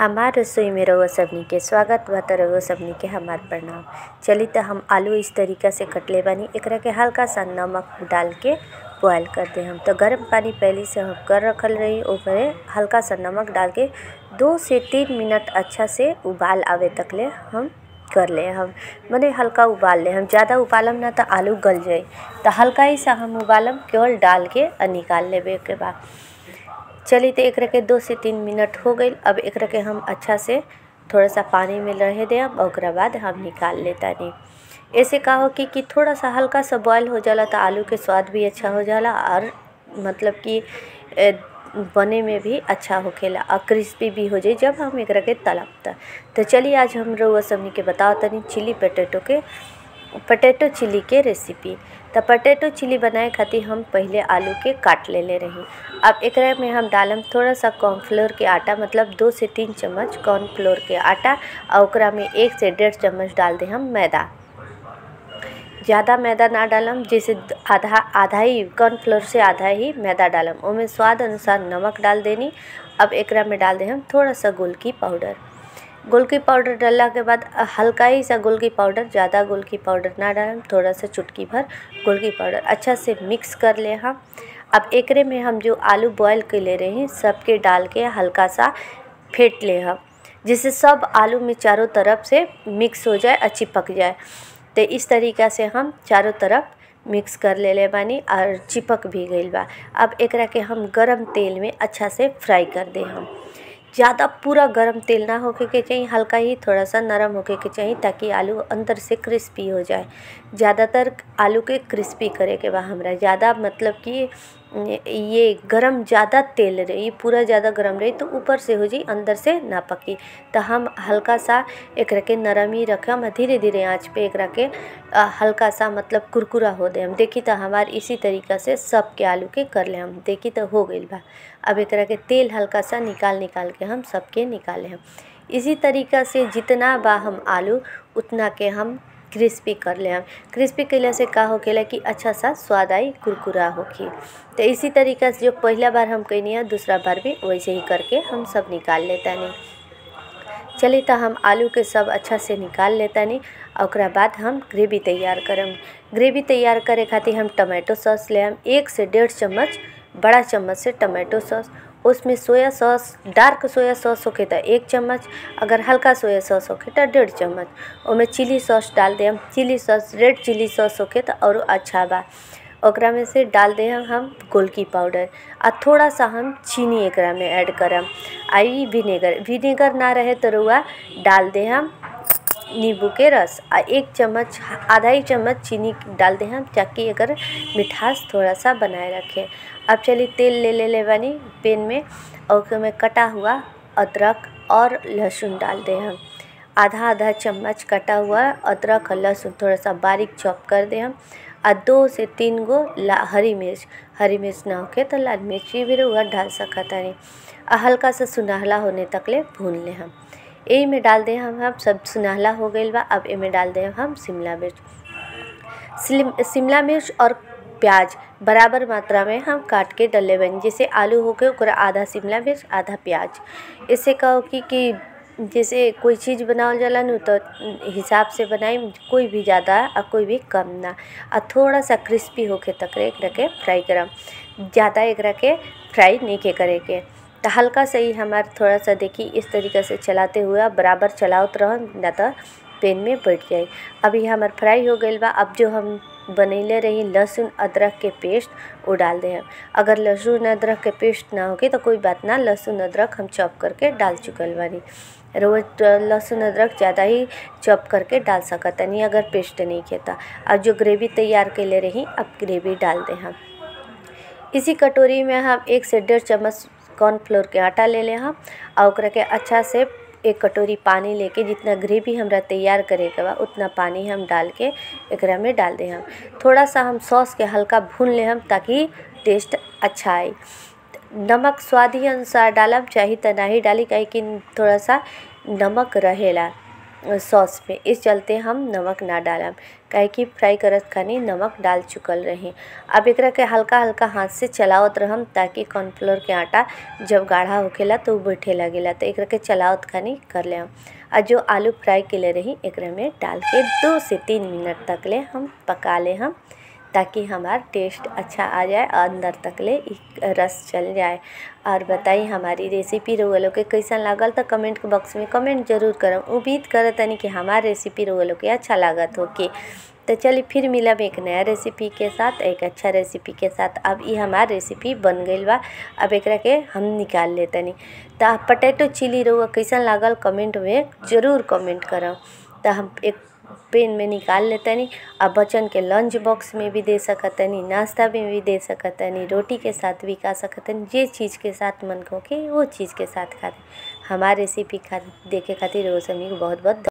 हमार रसोई में रउआ सबनी के स्वागत बा त रउआ सबनी के हमार प्रणाम। चली त हम आलू इस तरीका से कटले बानी एकरा के हल्का सा नमक डाल के बॉयल कर दे हम। तो गर्म पानी पहले से हम कर रखल रही, ओकरे हल्का सा नमक डाल के दो से तीन मिनट अच्छा से उबाल आवे तक ले हम कर ले हम। मने हल्का उबाल ले हम, ज़्यादा उबालम ना तो आलू गल जाई। तो हल्का ही सा हम उबालम, केवल डाल के निकाल लेबे के बाद। चली तो एकरा के दो से तीन मिनट हो गई। अब एकरा के हम अच्छा से थोड़ा सा पानी में रहे देम और बाद हम निकाल लेतानी ऐसे का हो कि कि थोड़ा सा हल्का सा बॉयल हो जाला तो आलू के स्वाद भी अच्छा हो जाला और मतलब कि बने में भी अच्छा होखेला और क्रिस्पी भी हो जाए जब हम एकरा के तलब त। तो चलिए आज हम रउआ सबनी के बताओ तनी चिली पटेटो के पोटैटो चिली के रेसिपी। तो पटेटो चिली बनाए खातिर हम पहले आलू के काट ले ले रही। अब एकरा में हम डालम थोड़ा सा कॉर्नफ्लोर के आटा मतलब दो से तीन चम्मच कॉर्नफ्लोर के आटा और में एक से डेढ़ चम्मच डाल दे हम मैदा। ज़्यादा मैदा ना डालम, जैसे आधा आधा ही कॉर्नफ्लोर से आधा ही मैदा डालम। ओमें स्वाद अनुसार नमक डाल देनी। अब एकरा में डाल दे हम थोड़ा सा गोलकी पाउडर गोलकी पाउडर डालला के बाद हल्का ही सा गोलकी पाउडर, ज़्यादा गोलकी पाउडर ना डालम थोड़ा सा चुटकी भर गोलकी पाउडर अच्छा से मिक्स कर ले हम। अब एकरे में हम जो आलू बॉयल कर ले रहे हैं, सबके डाल के हल्का सा फेंट ले हम, जिससे सब आलू में चारों तरफ़ से मिक्स हो जाए, अच्छी पक जाए। तो इस तरीक़ा से हम चारों तरफ़ मिक्स कर ले ले बानी और चिपक भी गई बा। अब एकरा के हम गरम तेल में अच्छा से फ्राई कर दे हम। ज़्यादा पूरा गरम तेल ना होके के चाहिए, हल्का ही थोड़ा सा नरम होके के चाहिए, ताकि आलू अंदर से क्रिस्पी हो जाए। ज़्यादातर आलू के क्रिस्पी करे के बाद हमारा। ज़्यादा मतलब कि ये गरम ज़्यादा तेल रही पूरा ज़्यादा गरम रही तो ऊपर से हो जाई अंदर से ना पकी। तो हम हल्का सा एकरा के नरम ही रखम धीरे धीरे आँच पे एकरा के हल्का सा मतलब कुरकुरा हो दे। हम देखी तो हमार इसी तरीका से सब के आलू के कर ले। हम देखी तो हो गई बा। अब एकरा के तेल हल्का सा निकाल निकाल के हम सबके निकाले। हम इसी तरीका से जितना बा हम आलू, उतना के हम क्रिस्पी कर ले हम। क्रिस्पी कैला से का होखेला कि अच्छा सा स्वाद आई, कुरकुरा होखी। तो इसी तरीका से जो पहला बार हम कैनी है, दूसरा बार भी वैसे ही करके हम सब निकाल लेता नहीं चलिए तो हम आलू के सब अच्छा से निकाल लेता नहीं और बाद हम ग्रेवी तैयार करम। ग्रेवी तैयार करे खातिर हम टमाटो सॉस ले हम एक से डेढ़ चम्मच, बड़ा चम्मच से टमाटो सॉस। उसमें soya sauce, dark soya sauce होके तो एक चम्मच, अगर हल्का सोया सॉस होके तो डेढ़ चम्मच। उसमें चिली सॉस डाल दे chilli sauce, red chilli sauce होके तो और अच्छा बा। ओकरा में से डाल दे हम गोलकी पाउडर। आ थोड़ा सा हम चीनी एकरा में ऐड करम। आई विनेगर विनेगर ना रहे तो रुआ डाल दे हम नींबू के रस। आ, एक चम्मच, आधा ही चम्मच चीनी डाल दे हम, ताकि अगर मिठास थोड़ा सा बनाए रखें। अब चलिए तेल ले ले ले बनी पेन में, और उसमें कटा हुआ अदरक और लहसुन डाल दे हम। आधा आधा चम्मच कटा हुआ अदरक और लहसुन थोड़ा सा बारीक चॉप कर दे हम। और दो से तीन गो ला, हरी मिर्च हरी मिर्च ना होके तो लाल मिर्च भी डाल सकता नहीं और हल्का सा सुनहला होने तक ले भून ले हम। यही में डाल दे हम हम सब सुनहला हो गई बा। अब इमें डाल दे हम शिमला मिर्च। शिमला मिर्च और प्याज बराबर मात्रा में हम काट के डले बनी जैसे आलू हो गए, ओकरा आधा शिमला मिर्च, आधा प्याज। इससे कहो कि कि जैसे कोई चीज़ बनावल जाला नु तो हिसाब से बनाई कोई भी ज़्यादा और कोई भी कम ना। और थोड़ा सा क्रिस्पी होके तक एक के फ्राई करम। ज़्यादा एक के फ्राई नहीं के करे के तो हल्का से ही हमारे थोड़ा सा देखी इस तरीके से चलाते हुए बराबर चलावत रह ना तो पेन में बैठ जाए। अभी हमार फ्राई हो गई बा अब जो हम बनैले रही लहसुन, अदरक के पेस्ट, वो डाल दे हम। अगर लहसुन, अदरक के पेस्ट ना होगी तो कोई बात ना, लहसुन, अदरक हम चॉप करके डाल चुकल बानी रोज लहसुन, अदरक ज़्यादा ही चॉप करके डाल सकता नहीं अगर पेस्ट नहीं खेता अब जो ग्रेवी तैयार के ले रही, अब ग्रेवी डाल दें हम। इसी कटोरी में हम एक से डेढ़ चम्मच कॉर्नफ्लोर के आटा ले लें हम और के अच्छा से एक कटोरी पानी लेके जितना ग्रेवी हमरा तैयार करे के बा, उतना पानी हम डाल के एक में डाल दें हम। थोड़ा सा हम सॉस के हल्का भून ले हम ताकि टेस्ट अच्छा आए। नमक स्वाद ही अनुसार डालब, चाहे तो ना ही डाली, काहे कि थोड़ा सा नमक रहेला। सॉस पे। इस चलते हम नमक ना डालम कहे कि फ्राई करत खानी नमक डाल चुकल रही। अब एक के हल्का हल्का हाथ से चलावत रहम ताकि कॉर्नफ्लोर के आटा जब गाढ़ा होखेला तो बैठे लगेला। तो एक के चलावत खानी कर ले और जो आलू फ्राई के ले रही, एकरा में डाल के दो से तीन मिनट तक ले हम पका ले हम ताकि हमार टेस्ट अच्छा आ जाए, अंदर तक ले रस चल जाए। और बताई हमारी रेसिपी लोग के कैसन लागल तो कमेंट बॉक्स में कमेंट ज़रूर करम उम्मीद करत तनी कि हमार रेसिपी लोग के अच्छा लागत हो कि। तो चलिए फिर मिलब एक नया रेसिपी के साथ, एक अच्छा रेसिपी के साथ। अब ये हमार रेसिपी बन गईल बा। अब एकरा के हम निकाल लेतनी तो पटेटो चिली रउआ कैसन लागल कमेंट में ज़रूर कमेंट करम तो हम एक पेन में निकाल लेतनी अब बच्चन के लंच बॉक्स में भी दे सकतनी, नाश्ता में भी दे सकतनी, रोटी के साथ भी खा सकतनी, जे चीज़ के साथ मन को के वो चीज़ के साथ खाते हमारे रेसिपी खा देखे खातिर सभी को बहुत बहुत